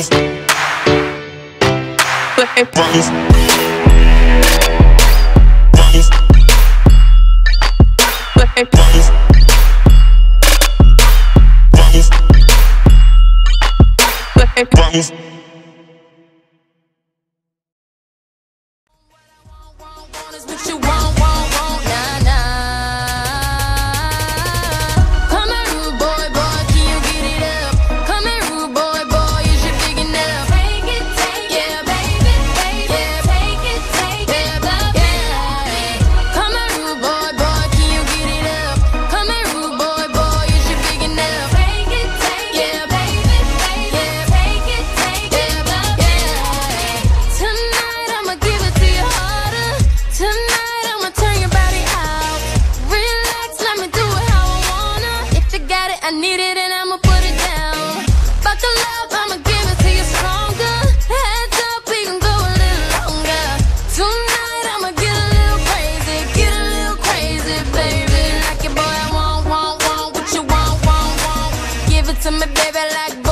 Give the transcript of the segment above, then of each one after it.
Brothers. Brothers. Brothers. Brothers. Brothers. like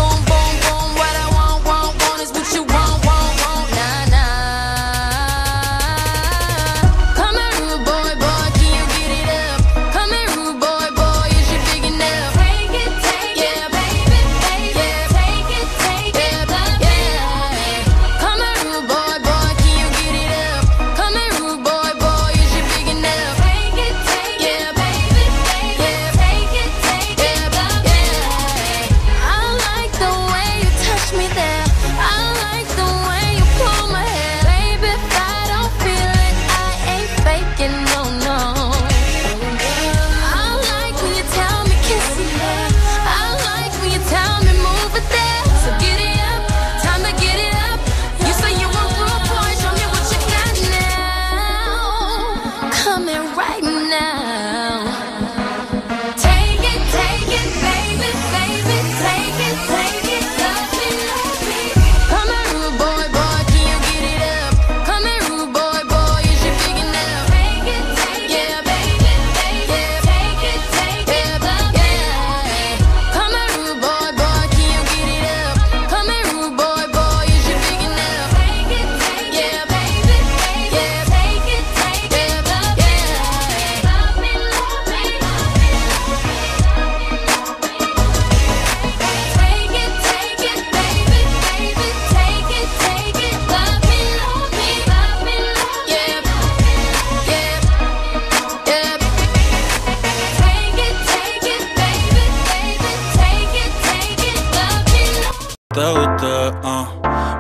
te. Uh.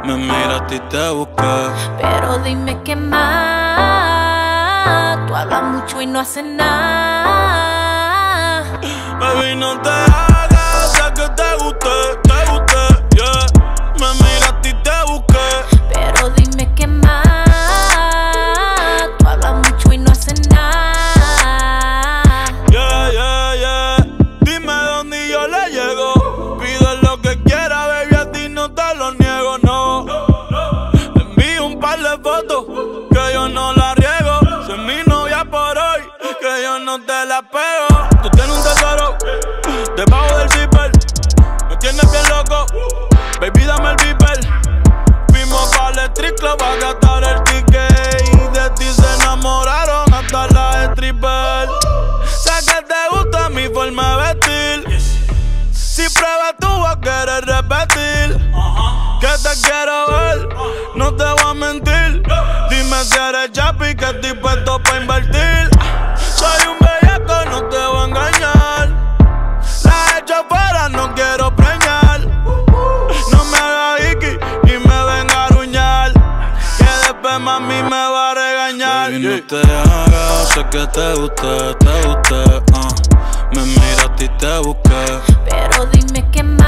Me miraste te busqué. Pero dime qué más. Tú hablas mucho y no haces nada. Baby, no te prueba tú vas a querer repetir. Que te quiero ver, no te voy a mentir. Dime si eres chapi que estoy puesto para invertir. Soy un bellaco, no te voy a engañar. La he hecho no quiero preñar. No me hagas iki y me venga a ruñar. Que después mami me va a regañar. Baby, no te hagas, sé que te guste, te guste. Ah. Me mira ti te busqué. Pero dime que más.